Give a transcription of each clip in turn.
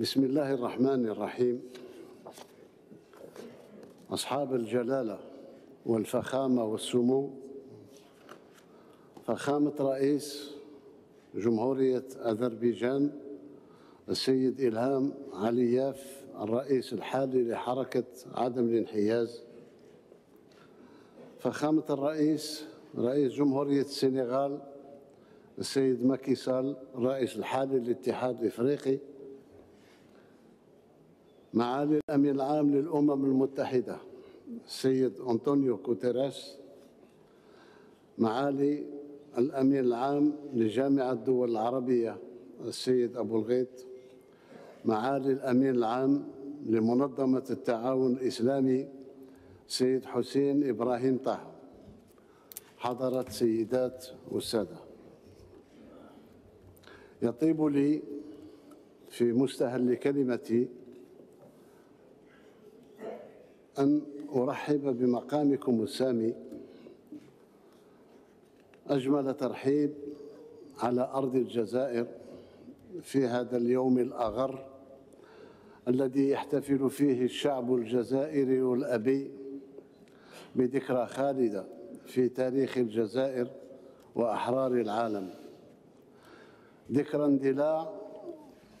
بسم الله الرحمن الرحيم. أصحاب الجلالة والفخامة والسمو. فخامة رئيس جمهورية أذربيجان السيد إلهام علياف الرئيس الحالي لحركة عدم الانحياز. فخامة الرئيس رئيس جمهورية السنغال السيد ماكي سال الرئيس الحالي للاتحاد الإفريقي معالي الأمين العام للأمم المتحدة السيد أنطونيو كوتيريس معالي الأمين العام لجامعة الدول العربية السيد أبو الغيط معالي الأمين العام لمنظمة التعاون الإسلامي سيد حسين إبراهيم طه. حضرت سيدات والسادة. يطيب لي في مستهل كلمتي أن أرحب بمقامكم السامي. أجمل ترحيب على أرض الجزائر في هذا اليوم الأغر الذي يحتفل فيه الشعب الجزائري الأبي بذكرى خالدة في تاريخ الجزائر وأحرار العالم. ذكرى اندلاع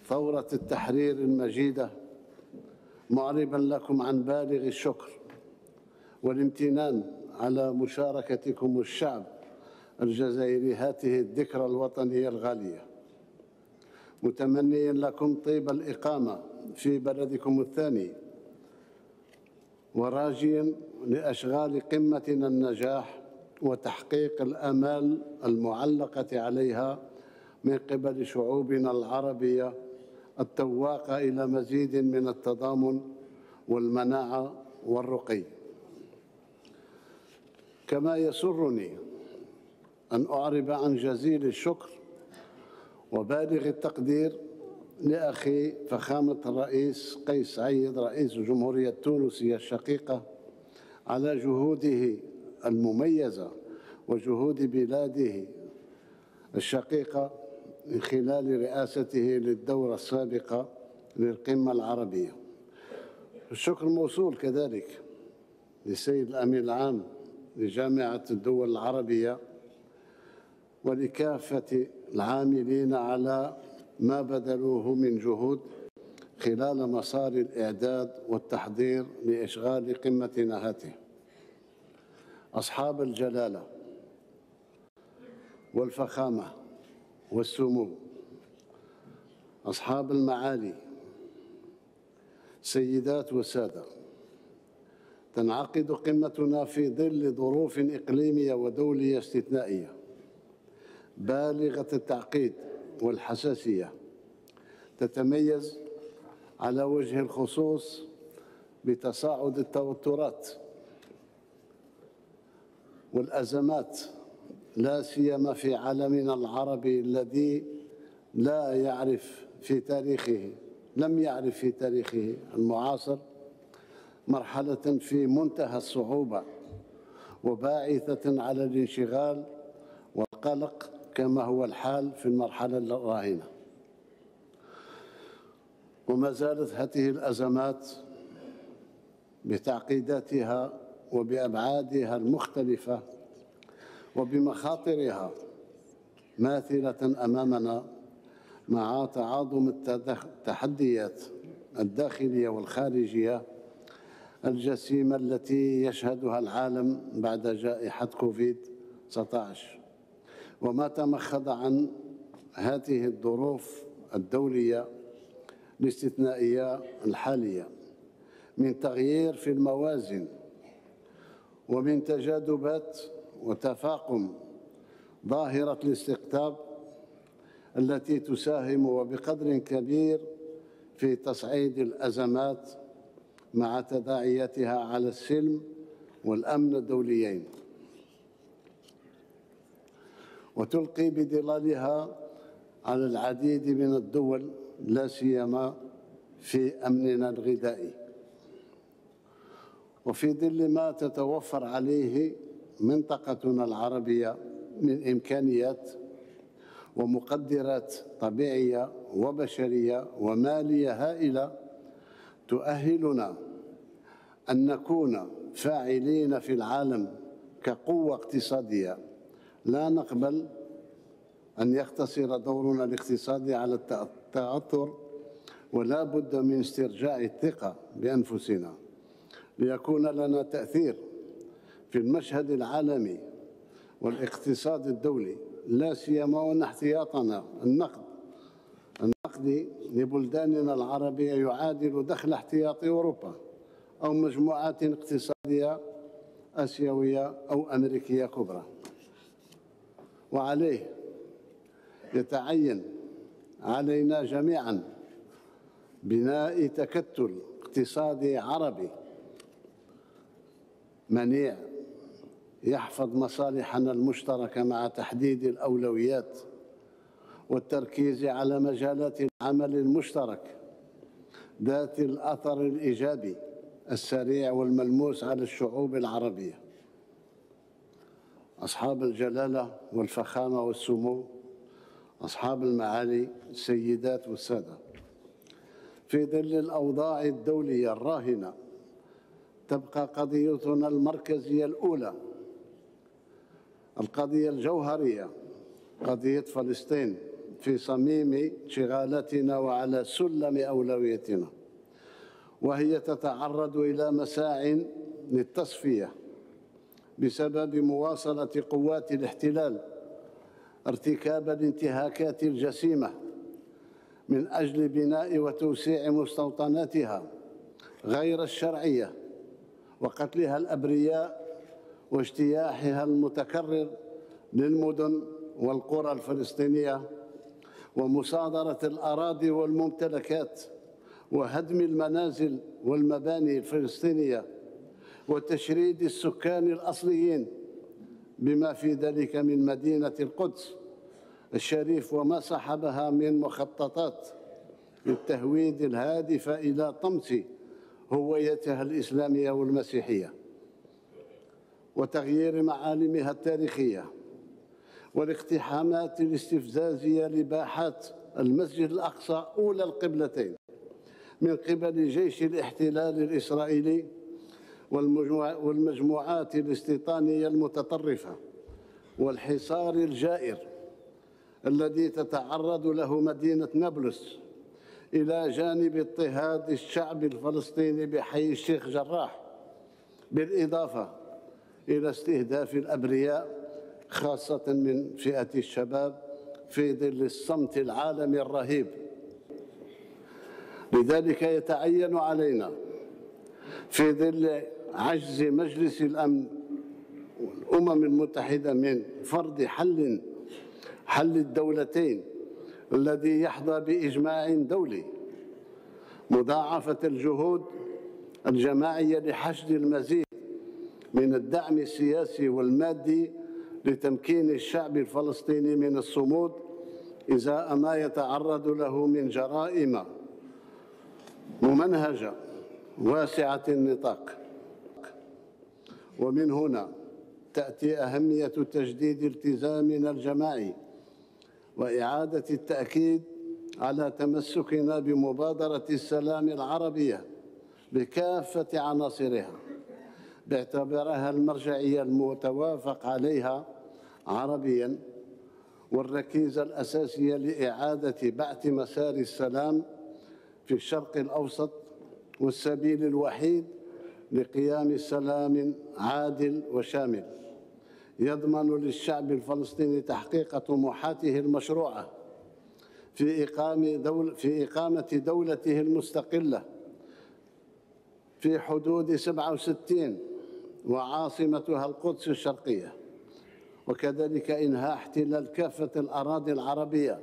ثورة التحرير المجيدة معربا لكم عن بالغ الشكر والامتنان على مشاركتكم الشعب الجزائري. هذه الذكرى الوطنية الغالية. متمنيا لكم طيب الإقامة في بلدكم الثاني وراجيا لأشغال قمتنا النجاح وتحقيق الأمال المعلقة عليها من قبل شعوبنا العربية التواقة إلى مزيد من التضامن والمناعة والرقي. كما يسرني أن أعرب عن جزيل الشكر وبالغ التقدير لأخي فخامة الرئيس قيس سعيد رئيس جمهورية تونسية الشقيقة على جهوده المميزة وجهود بلاده الشقيقة من خلال رئاسته للدورة السابقة للقمة العربية. الشكر موصول كذلك للسيد الأمين العام لجامعة الدول العربية ولكافة العاملين على ما بذلوه من جهود خلال مسار الإعداد والتحضير لإشغال قمتنا هاته أصحاب الجلالة والفخامة والسمو أصحاب المعالي. سيدات وسادة. تنعقد قمتنا في ظل ظروف إقليمية ودولية استثنائية. بالغة التعقيد والحساسية. تتميز على وجه الخصوص بتصاعد التوترات والأزمات لا سيما في عالمنا العربي الذي لا يعرف في تاريخه لم يعرف في تاريخه المعاصر مرحلة في منتهى الصعوبة وباعثة على الانشغال والقلق كما هو الحال في المرحلة الراهنة. وما زالت هذه الأزمات بتعقيداتها وبأبعادها المختلفة وبمخاطرها ماثلة أمامنا مع تعاظم التحديات الداخلية والخارجية الجسيمة التي يشهدها العالم بعد جائحة كوفيد 19 وما تمخض عن هذه الظروف الدولية الاستثنائية الحالية من تغيير في الموازن ومن تجاذبات وتفاقم ظاهرة الاستقطاب التي تساهم وبقدر كبير في تصعيد الأزمات مع تداعياتها على السلم والأمن الدوليين. وتلقي بظلالها على العديد من الدول لا سيما في أمننا الغذائي. وفي ظل ما تتوفر عليه منطقتنا العربية من إمكانيات ومقدرات طبيعية وبشرية ومالية هائلة تؤهلنا أن نكون فاعلين في العالم كقوة اقتصادية. لا نقبل أن يقتصر دورنا الاقتصادي على التاثر ولا بد من استرجاع الثقة بأنفسنا. ليكون لنا تأثير في المشهد العالمي والاقتصاد الدولي لا سيما وإن احتياطنا النقد. النقدي لبلداننا العربية يعادل دخل احتياطي أوروبا أو مجموعات اقتصادية آسيوية أو أمريكية كبرى. وعليه يتعين علينا جميعا بناء تكتل اقتصادي عربي منيع يحفظ مصالحنا المشتركة مع تحديد الأولويات والتركيز على مجالات العمل المشترك ذات الأثر الإيجابي السريع والملموس على الشعوب العربية. أصحاب الجلالة والفخامة والسمو أصحاب المعالي السيدات والسادة. في ظل الأوضاع الدولية الراهنة تبقى قضيتنا المركزية الأولى القضية الجوهرية قضية فلسطين في صميم شغالتنا وعلى سلم أولويتنا وهي تتعرض إلى مساع للتصفية بسبب مواصلة قوات الاحتلال ارتكاب الانتهاكات الجسيمة من أجل بناء وتوسيع مستوطناتها غير الشرعية وقتلها الأبرياء واجتياحها المتكرر للمدن والقرى الفلسطينية ومصادرة الأراضي والممتلكات وهدم المنازل والمباني الفلسطينية وتشريد السكان الأصليين بما في ذلك من مدينة القدس الشريف وما صحبها من مخططات للتهويد الهادفه إلى طمس هويتها الإسلامية والمسيحية. وتغيير معالمها التاريخية والاقتحامات الاستفزازية لباحات المسجد الأقصى أولى القبلتين من قبل جيش الاحتلال الإسرائيلي والمجموعات الاستيطانية المتطرفة والحصار الجائر الذي تتعرض له مدينة نابلس إلى جانب اضطهاد الشعب الفلسطيني بحي الشيخ جراح بالإضافة إلى استهداف الأبرياء خاصة من فئة الشباب في ظل الصمت العالمي الرهيب. لذلك يتعين علينا في ظل عجز مجلس الأمن والأمم المتحدة من فرض حل حل الدولتين الذي يحظى بإجماع دولي مضاعفة الجهود الجماعية لحشد المزيد. من الدعم السياسي والمادي لتمكين الشعب الفلسطيني من الصمود ازاء ما يتعرض له من جرائم ممنهجة واسعة النطاق. ومن هنا تأتي أهمية تجديد التزامنا الجماعي وإعادة التأكيد على تمسكنا بمبادرة السلام العربية بكافة عناصرها. باعتبارها المرجعية المتوافق عليها عربيا والركيزة الأساسية لإعادة بعث مسار السلام في الشرق الأوسط والسبيل الوحيد لقيام سلام عادل وشامل. يضمن للشعب الفلسطيني تحقيق طموحاته المشروعة في إقامة دول في إقامة دولته المستقلة في حدود 67 وعاصمتها القدس الشرقية. وكذلك إنهاء احتلال كافة الأراضي العربية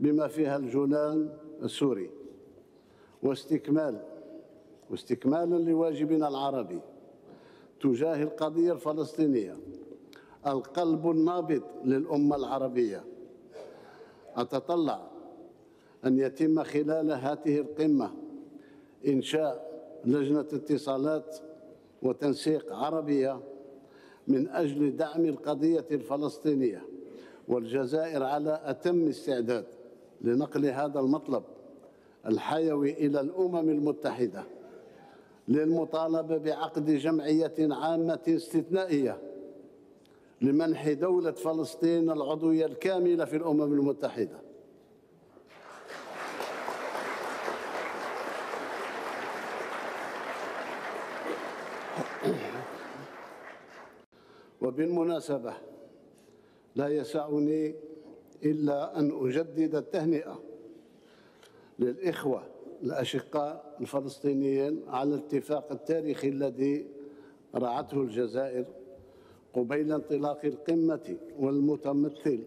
بما فيها الجولان السوري. واستكمال واستكمالا لواجبنا العربي تجاه القضية الفلسطينية. القلب النابض للأمة العربية. أتطلع أن يتم خلال هذه القمة إنشاء لجنة اتصالات وتنسيق عربية من أجل دعم القضية الفلسطينية والجزائر على أتم استعداد لنقل هذا المطلب الحيوي إلى الأمم المتحدة للمطالبة بعقد جمعية عامة استثنائية لمنح دولة فلسطين العضوية الكاملة في الأمم المتحدة. وبالمناسبة لا يسعني إلا أن أجدد التهنئة للإخوة الأشقاء الفلسطينيين على الاتفاق التاريخي الذي رعته الجزائر قبيل انطلاق القمة والمتمثل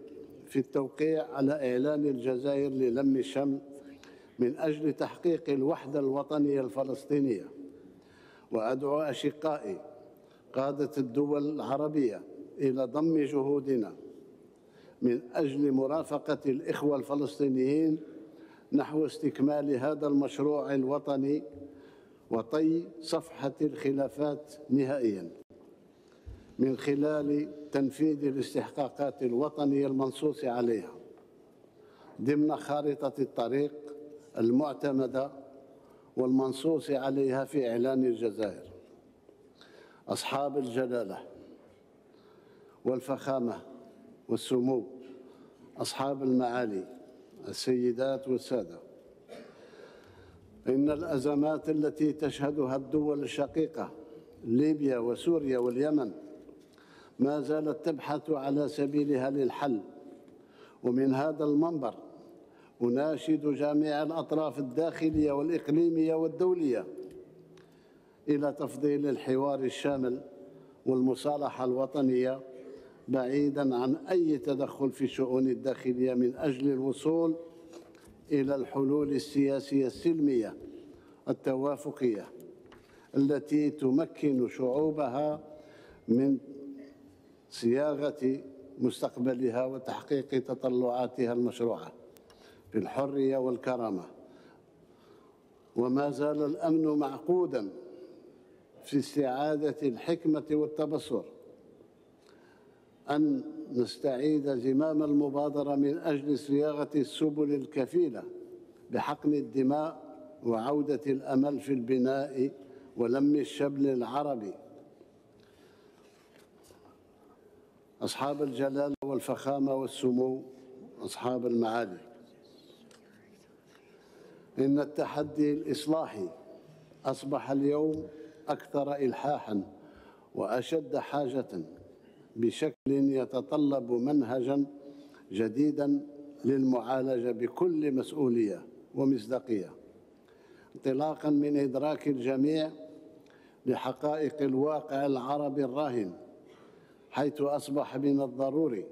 في التوقيع على إعلان الجزائر للم الشمل من أجل تحقيق الوحدة الوطنية الفلسطينية. وأدعو أشقائي قادة الدول العربية إلى ضم جهودنا من أجل مرافقة الإخوة الفلسطينيين نحو استكمال هذا المشروع الوطني وطي صفحة الخلافات نهائيا. من خلال تنفيذ الاستحقاقات الوطنية المنصوص عليها ضمن خارطة الطريق المعتمدة والمنصوص عليها في إعلان الجزائر. أصحاب الجلالة والفخامة والسمو أصحاب المعالي السيدات والسادة. إن الأزمات التي تشهدها الدول الشقيقة ليبيا وسوريا واليمن ما زالت تبحث على سبيلها للحل. ومن هذا المنبر أناشد جميع الأطراف الداخلية والإقليمية والدولية إلى تفضيل الحوار الشامل والمصالحة الوطنية بعيدا عن أي تدخل في الشؤون الداخلية من أجل الوصول إلى الحلول السياسية السلمية التوافقية التي تمكن شعوبها من صياغة مستقبلها وتحقيق تطلعاتها المشروعة في الحرية والكرامة. وما زال الأمن معقودا في استعادة الحكمة والتبصر. أن نستعيد زمام المبادرة من أجل صياغة السبل الكفيلة بحقن الدماء وعودة الأمل في البناء ولم الشبل العربي. أصحاب الجلال والفخامة والسمو أصحاب المعالي. إن التحدي الإصلاحي أصبح اليوم أكثر إلحاحا وأشد حاجة بشكل يتطلب منهجا جديدا للمعالجة بكل مسؤولية ومصداقية. انطلاقا من إدراك الجميع لحقائق الواقع العربي الراهن حيث أصبح من الضروري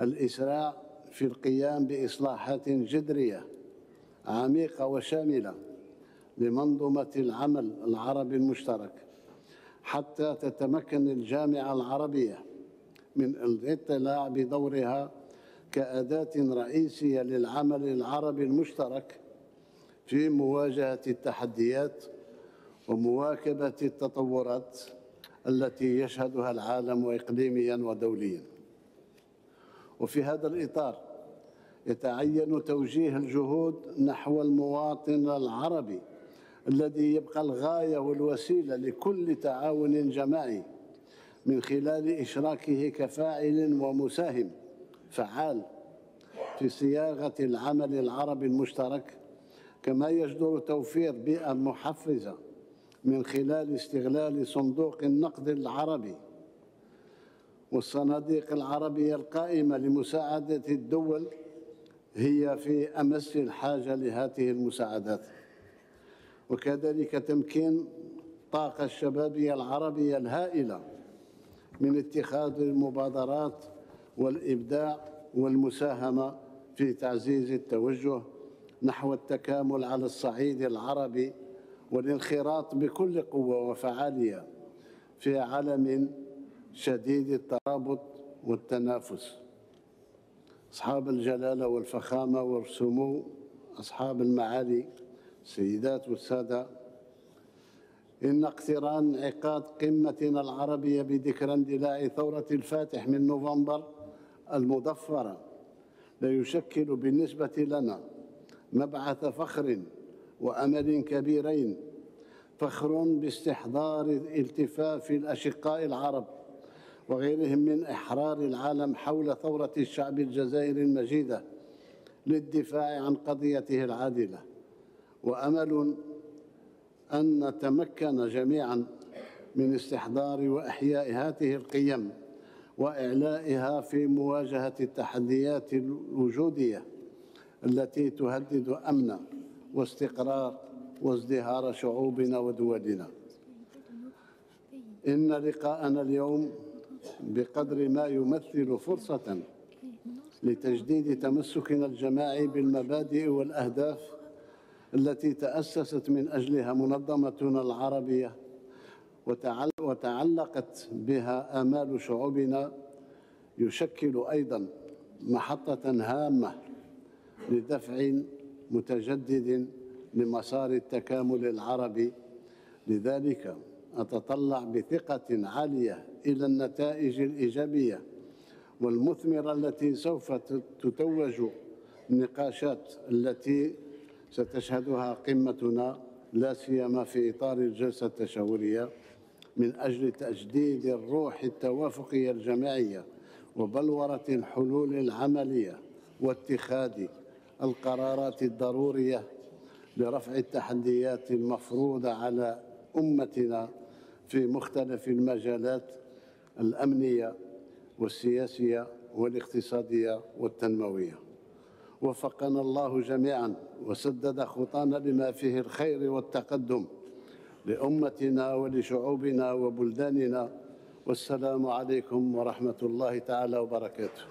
الإسراع في القيام بإصلاحات جذرية عميقة وشاملة لمنظومة العمل العربي المشترك حتى تتمكن الجامعة العربية من الاطلاع بدورها كأداة رئيسية للعمل العربي المشترك في مواجهة التحديات ومواكبة التطورات التي يشهدها العالم إقليميا ودوليا. وفي هذا الإطار يتعين توجيه الجهود نحو المواطن العربي الذي يبقى الغاية والوسيلة لكل تعاون جماعي من خلال إشراكه كفاعل ومساهم فعال في صياغة العمل العربي المشترك كما يجدر توفير بيئة محفزة من خلال استغلال صندوق النقد العربي والصناديق العربية القائمة لمساعدة الدول هي في أمس الحاجة لهذه المساعدات. وكذلك تمكين الطاقة الشبابية العربية الهائلة من اتخاذ المبادرات والإبداع والمساهمة في تعزيز التوجه نحو التكامل على الصعيد العربي والانخراط بكل قوة وفعالية في عالم شديد الترابط والتنافس. أصحاب الجلالة والفخامة والسمو أصحاب المعالي السيدات والسادة إن اقتران انعقاد قمتنا العربية بذكرى اندلاع ثورة الفاتح من نوفمبر المضفرة ليشكل بالنسبة لنا مبعث فخر وأمل كبيرين فخر باستحضار التفاف الأشقاء العرب وغيرهم من إحرار العالم حول ثورة الشعب الجزائري المجيدة للدفاع عن قضيته العادلة. وأمل أن نتمكن جميعا من استحضار وإحياء هذه القيم وإعلائها في مواجهة التحديات الوجودية التي تهدد أمن واستقرار وازدهار شعوبنا ودولنا. إن لقاءنا اليوم بقدر ما يمثل فرصة لتجديد تمسكنا الجماعي بالمبادئ والأهداف التي تأسست من أجلها منظمتنا العربية وتعلقت بها آمال شعوبنا يشكل أيضا محطة هامة لدفع متجدد لمسار التكامل العربي. لذلك أتطلع بثقة عالية إلى النتائج الإيجابية والمثمرة التي سوف تتوج النقاشات التي ستشهدها قمتنا لا سيما في إطار الجلسة التشاورية من أجل تجديد الروح التوافقية الجماعية وبلورة الحلول العملية واتخاذ القرارات الضرورية لرفع التحديات المفروضة على أمتنا في مختلف المجالات الأمنية والسياسية والاقتصادية والتنموية. وفقنا الله جميعا وسدد خطانا لما فيه الخير والتقدم لأمتنا ولشعوبنا وبلداننا والسلام عليكم ورحمة الله تعالى وبركاته.